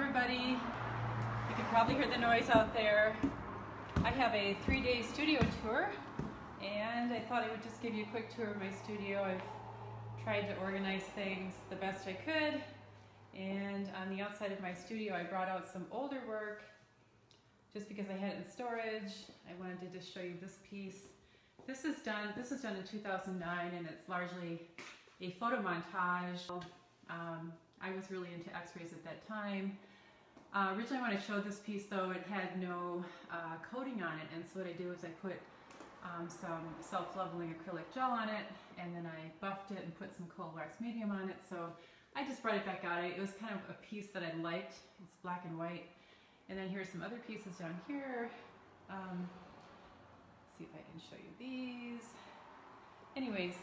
everybody. You can probably hear the noise out there. I have a three-day studio tour and I thought I would just give you a quick tour of my studio. I've tried to organize things the best I could and on the outside of my studio I brought out some older work just because I had it in storage. I wanted to just show you this piece. This is done, this was done in 2009 and it's largely a photo montage. Um, I was really into x-rays at that time. Uh, originally when I showed this piece though, it had no uh, coating on it and so what I did was I put um, some self-leveling acrylic gel on it and then I buffed it and put some cold wax medium on it so I just brought it back out. It was kind of a piece that I liked. It's black and white. And then here's some other pieces down here. Um, see if I can show you these. Anyways,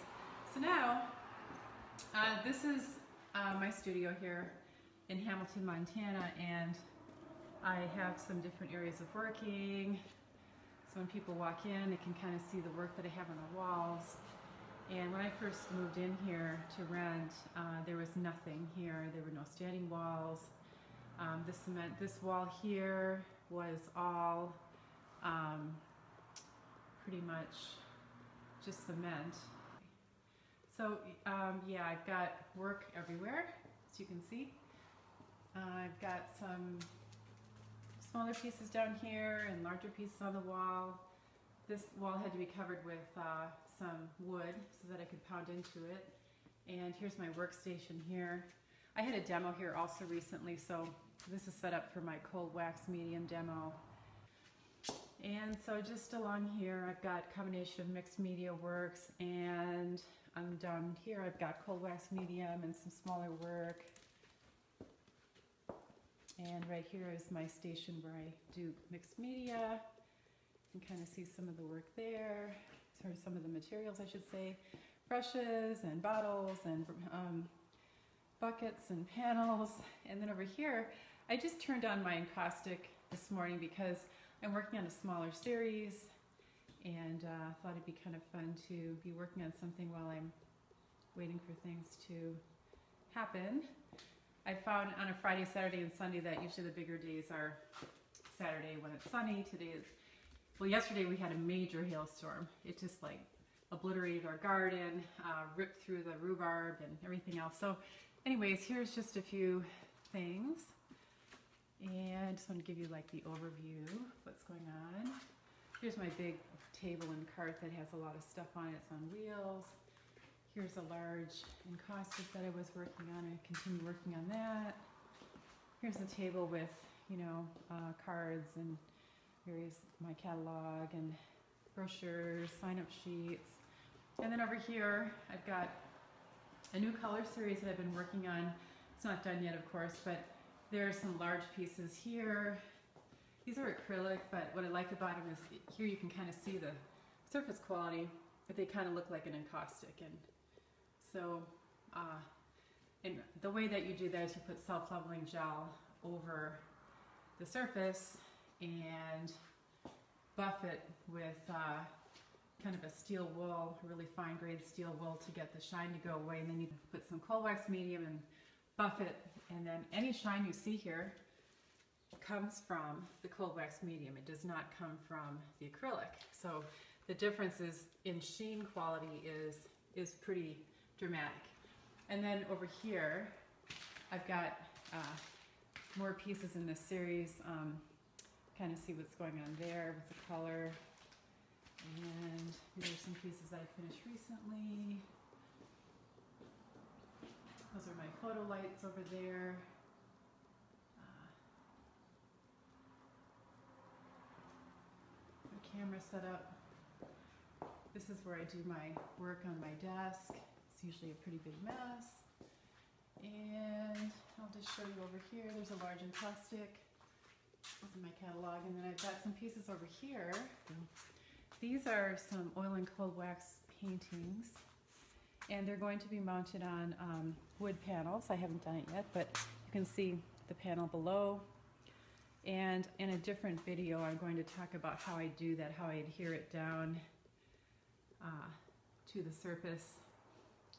so now uh, this is uh, my studio here in Hamilton, Montana, and I have some different areas of working. So when people walk in, they can kind of see the work that I have on the walls. And when I first moved in here to rent, uh, there was nothing here. There were no standing walls. Um, this cement, this wall here was all um, pretty much just cement. So um, yeah, I've got work everywhere, as you can see. I've got some smaller pieces down here and larger pieces on the wall. This wall had to be covered with uh, some wood so that I could pound into it. And here's my workstation here. I had a demo here also recently, so this is set up for my cold wax medium demo. And so just along here, I've got combination of mixed media works and I'm down here, I've got cold wax medium and some smaller work. And right here is my station where I do mixed media. You can kind of see some of the work there, or some of the materials I should say. Brushes and bottles and um, buckets and panels. And then over here, I just turned on my encaustic this morning because I'm working on a smaller series and uh, thought it'd be kind of fun to be working on something while I'm waiting for things to happen. I found on a Friday, Saturday, and Sunday that usually the bigger days are Saturday when it's sunny. Today is, well, yesterday we had a major hailstorm. It just like obliterated our garden, uh, ripped through the rhubarb and everything else. So anyways, here's just a few things. And I just want to give you like the overview of what's going on. Here's my big table and cart that has a lot of stuff on it. It's on wheels. Here's a large encaustic that I was working on. I continue working on that. Here's a table with, you know, uh, cards and various, my catalog and brochures, sign-up sheets. And then over here, I've got a new color series that I've been working on. It's not done yet, of course, but there are some large pieces here. These are acrylic, but what I like about them is here you can kind of see the surface quality, but they kind of look like an encaustic. And so, uh, and the way that you do that is you put self-leveling gel over the surface and buff it with uh, kind of a steel wool, really fine grade steel wool to get the shine to go away. And then you put some cold wax medium and buff it and then any shine you see here comes from the cold wax medium. It does not come from the acrylic. So the difference is in sheen quality is, is pretty dramatic. And then over here, I've got uh, more pieces in this series. Um, kind of see what's going on there with the color. And there's some pieces I finished recently. Those are my photo lights over there. Uh, camera set up. This is where I do my work on my desk. It's usually a pretty big mess. And I'll just show you over here. There's a large encaustic. This is my catalog. And then I've got some pieces over here. These are some oil and cold wax paintings and they're going to be mounted on um, wood panels. I haven't done it yet, but you can see the panel below. And in a different video, I'm going to talk about how I do that, how I adhere it down uh, to the surface,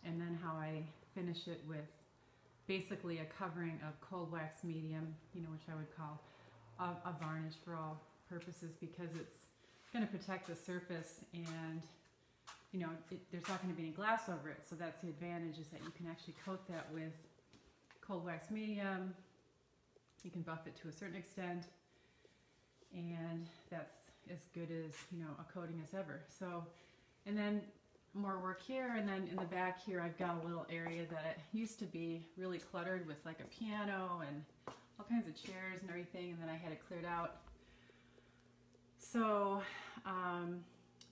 and then how I finish it with basically a covering of cold wax medium, you know, which I would call a, a varnish for all purposes because it's going to protect the surface and you know it, there's not going to be any glass over it. So that's the advantage is that you can actually coat that with cold wax medium. You can buff it to a certain extent and that's as good as you know a coating as ever. So and then more work here and then in the back here I've got a little area that it used to be really cluttered with like a piano and all kinds of chairs and everything and then I had it cleared out. So um,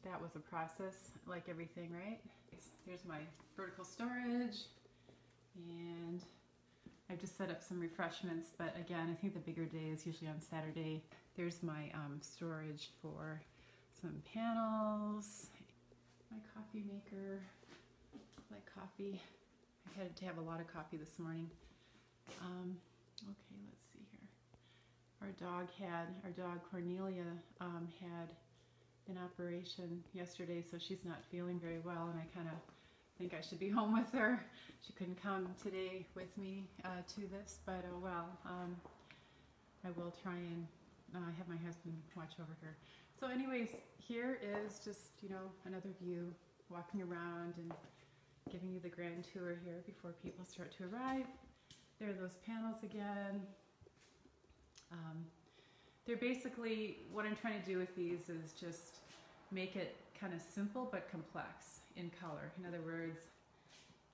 that was a process like everything right? Here's my vertical storage and I've just set up some refreshments but again I think the bigger day is usually on Saturday. There's my um, storage for some panels my coffee maker, like coffee. I had to have a lot of coffee this morning. Um, okay, let's see here. Our dog had, our dog Cornelia um, had an operation yesterday, so she's not feeling very well, and I kind of think I should be home with her. She couldn't come today with me uh, to this, but oh well. Um, I will try and uh, have my husband watch over her. So anyways, here is just, you know, another view, walking around and giving you the grand tour here before people start to arrive. There are those panels again. Um, they're basically, what I'm trying to do with these is just make it kind of simple but complex in color. In other words,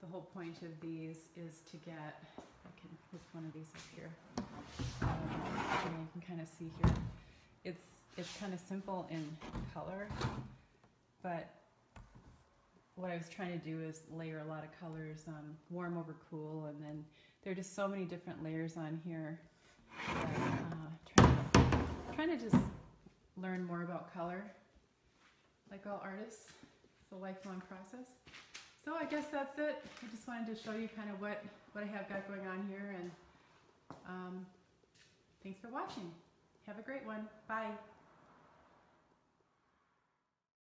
the whole point of these is to get, I can lift one of these up here, um, and you can kind of see here, it's it's kind of simple in color, but what I was trying to do is layer a lot of colors, warm over cool, and then there are just so many different layers on here. Uh, trying, to, trying to just learn more about color, like all artists. It's a lifelong process. So I guess that's it. I just wanted to show you kind of what, what I have got going on here, and um, thanks for watching. Have a great one. Bye.